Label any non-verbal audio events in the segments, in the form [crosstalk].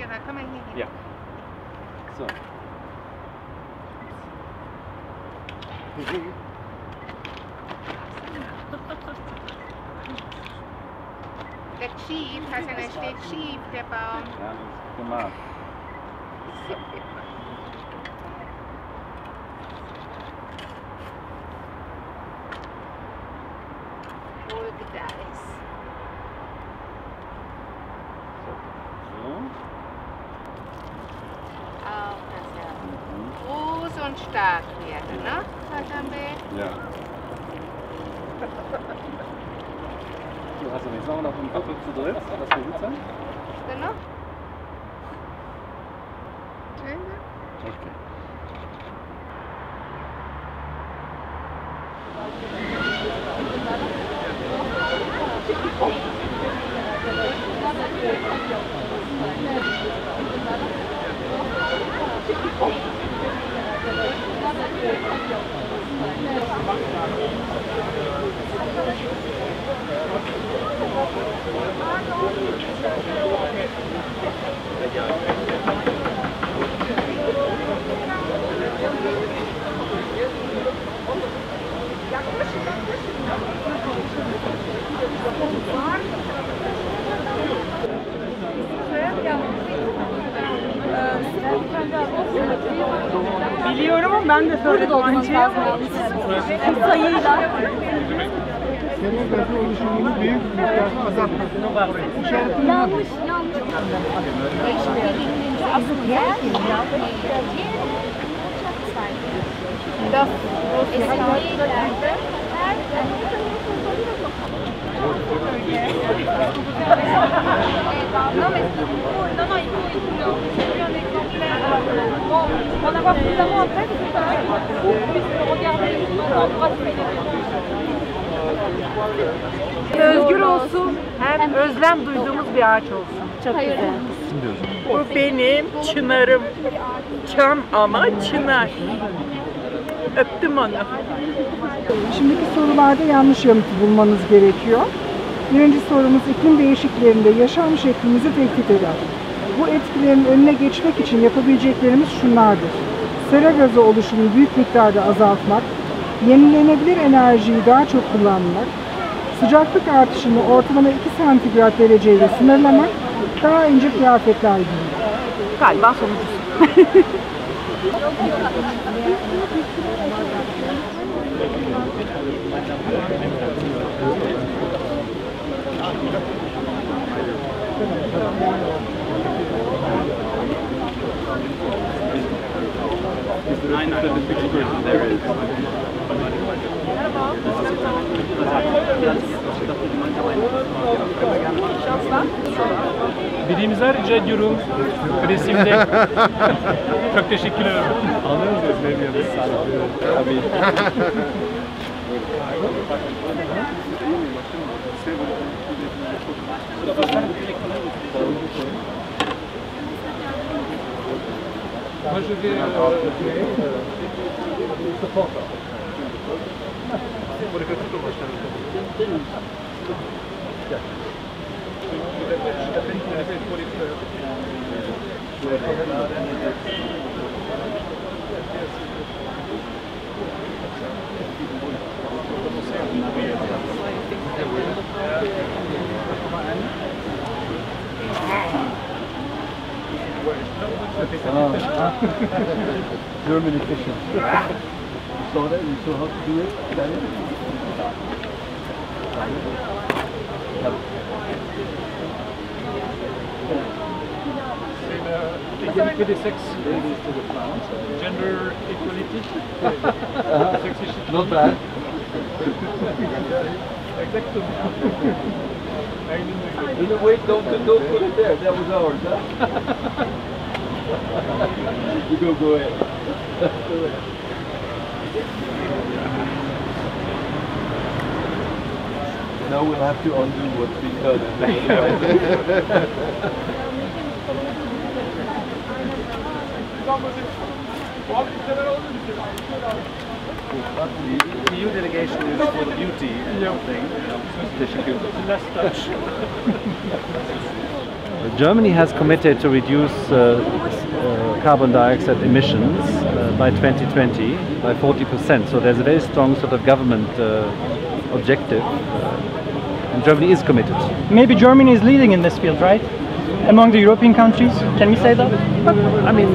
Genau, komm mal hier hin. Ja. So. Der schief, also der steht schief, der Baum. Ja, das ist gemacht. stark werden, ne? Fatambe? Ja. du hast ja nichts noch auf Kopf zu dritt, das wir gut sind. Genau. Biliyorum ama ben de söyledim önce. Sayıyla. Sera gazı oluşumunu büyük miktarda azaltmak. Yanlış, yanlış. Das Non mais non non il faut il faut un exemplaire. Avoir suffisamment après pour qu'on puisse regarder l'endroit Özgür olsun, hem özlem duyduğumuz bir ağaç olsun. Çok güzel. Bu benim çınarım. Çam ama çınar. Öptüm onu. Şimdiki sorularda yanlış yanıtı bulmanız gerekiyor. Birinci sorumuz iklim değişikliğinde yaşam şeklimizi tehdit eder. Bu etkilerin önüne geçmek için yapabileceklerimiz şunlardır. Sera gazı oluşumunu büyük miktarda azaltmak, yenilenebilir enerjiyi daha çok kullanmak, sıcaklık artışını ortalama 2 santigrat dereceyle sınırlamak, daha ince kıyafetler giymek. Galiba [laughs] sonuncusu. Nein, nein, there is. Bildiğimize rica ediyorum. Resimde. [laughs] Çok teşekkür ederim. Alıyoruz ne diyoruz? Tabii. [laughs] Moi je vais. Euh, je. Euh, Pour les petits, hein. je Germany fishing. you saw that? You saw how to do it? Daniel? Égalité des sexes. Gender equality. [laughs] Not bad. Exactement. In a way, don't, don't put it there. That was ours, huh? [laughs] you go, go ahead. Go ahead. Now we'll have to undo what's been done. [laughs] The EU delegation is for the beauty and everything. Teşekkür Last touch. [laughs] Germany has committed to reduce uh, uh, carbon dioxide emissions uh, by 2020 by 40%. So there's a very strong sort of government uh, objective, uh, and Germany is committed. Maybe Germany is leading in this field, right? Among the European countries, can we say that? I mean,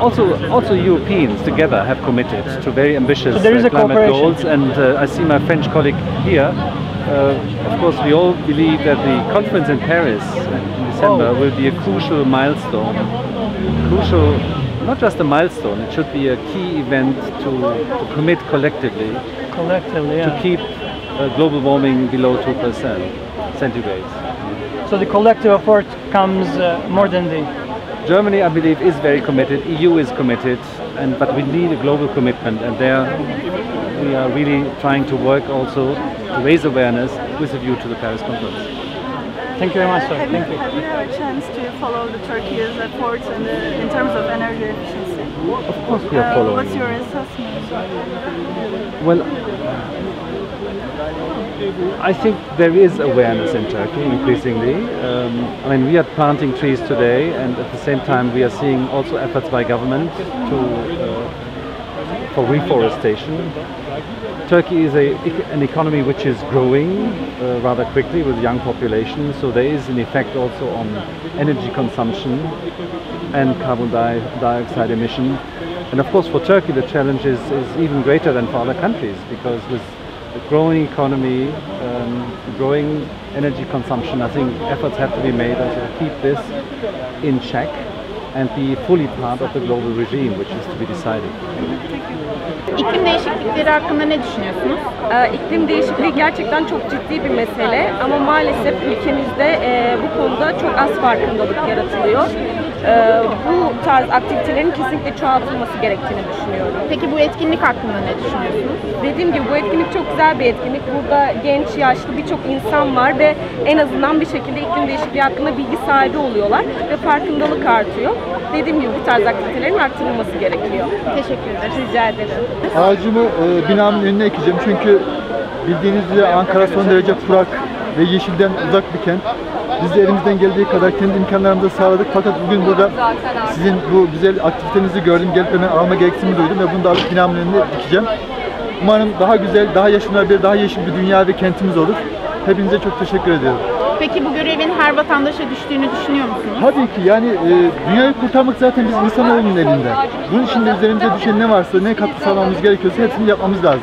also also Europeans together have committed to very ambitious So there is uh, a climate goals, and uh, I see my French colleague here. Uh, of course, we all believe that the conference in Paris in December Oh. will be a crucial milestone. Crucial, not just a milestone; it should be a key event to, to commit collectively Collectively, to yeah. keep uh, global warming below two percent centigrade. So the collective effort comes uh, more than the. Germany, I believe, is very committed. EU is committed, and but we need a global commitment, and there we are really trying to work also to raise awareness with a view to the Paris conference. Thank you very much, sir. Have you, Thank you. have you had a chance to follow the Turkey's efforts in, the, in terms of energy efficiency? Of course, we are Uh, following. what's your assessment? Well, I think there is awareness in Turkey increasingly. Um, I mean, we are planting trees today, and at the same time, we are seeing also efforts by government to uh, for reforestation. Turkey is a, an economy which is growing uh, rather quickly with young population, so there is an effect also on energy consumption and carbon di- dioxide emission. And of course, for Turkey, the challenge is, is even greater than for other countries because with growing economy, um, growing energy consumption, I think efforts have to be made to keep this in check and be fully part of the global regime, which is to be decided. İklim değişiklikleri hakkında ne düşünüyorsunuz? Ee, İklim değişikliği gerçekten çok ciddi bir mesele ama maalesef ülkemizde e, bu konuda çok az farkındalık yaratılıyor. Ee, bu tarz aktivitelerin kesinlikle çoğaltılması gerektiğini düşünüyorum. Peki bu etkinlik hakkında ne düşünüyorsunuz? Dediğim gibi bu etkinlik çok güzel bir etkinlik. Burada genç, yaşlı birçok insan var ve en azından bir şekilde iklim değişikliği hakkında bilgi sahibi oluyorlar ve farkındalık artıyor. Dediğim gibi bu tarz aktivitelerin arttırılması gerekiyor. Teşekkür ederiz. Rica ederim. Ağacımı e, binamın önüne ekeceğim çünkü bildiğiniz üzere Ankara son derece kurak ve yeşilden uzak bir kent. Biz de elimizden geldiği kadar kendi imkanlarımızı sağladık fakat bugün burada sizin bu güzel aktivitenizi gördüm. Gelip hemen alma gereksinimi duydum ve bunu da alıp binamın önüne dikeceğim. Umarım daha güzel, daha yaşanabilir, daha yeşil bir dünya ve kentimiz olur. Hepinize çok teşekkür ediyorum. Peki bu görevin her vatandaşa düştüğünü düşünüyor musunuz? Tabii ki yani e, dünyayı kurtarmak zaten biz insanoğlunun elinde. Bunun için de üzerimize düşen ne varsa, ne katkı sağlamamız gerekiyorsa hepsini yapmamız lazım.